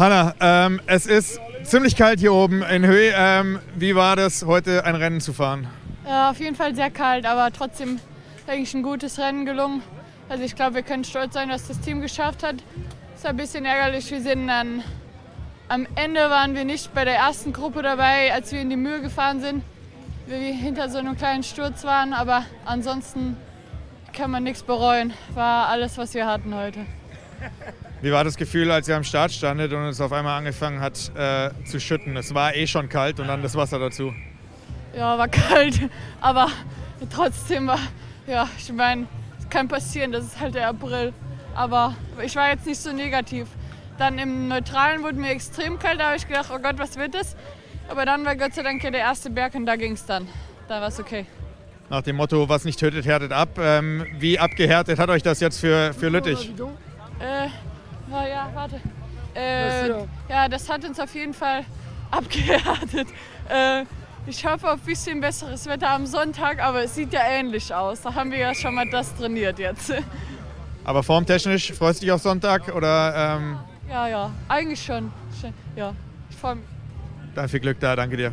Hanna, ähm, es ist ziemlich kalt hier oben in Höhe. Ähm, wie war das, heute ein Rennen zu fahren? Ja, auf jeden Fall sehr kalt, aber trotzdem eigentlich ein gutes Rennen gelungen. Also ich glaube, wir können stolz sein, dass das Team geschafft hat. Ist ein bisschen ärgerlich, wir sind dann am Ende waren wir nicht bei der ersten Gruppe dabei, als wir in die Mühe gefahren sind, wir hinter so einem kleinen Sturz waren, aber ansonsten kann man nichts bereuen. War alles, was wir hatten heute. Wie war das Gefühl, als ihr am Start standet und es auf einmal angefangen hat äh, zu schütten? Es war eh schon kalt und dann das Wasser dazu. Ja, war kalt, aber trotzdem war, ja, ich meine, es kann passieren, das ist halt der April. Aber ich war jetzt nicht so negativ. Dann im Neutralen wurde mir extrem kalt, da habe ich gedacht, oh Gott, was wird das? Aber dann war Gott sei Dank der erste Berg und da ging es dann. Da war es okay. Nach dem Motto, was nicht tötet, härtet ab. Ähm, wie abgehärtet hat euch das jetzt für, für Lüttich? Äh, na ja, warte. Äh, ja, das hat uns auf jeden Fall abgehärtet. Äh, ich hoffe auf ein bisschen besseres Wetter am Sonntag, aber es sieht ja ähnlich aus. Da haben wir ja schon mal das trainiert jetzt. Aber formtechnisch freust du dich auf Sonntag oder? Ähm, Ja, ja, eigentlich schon. Ja, ich freue mich. dann viel Glück da, danke dir.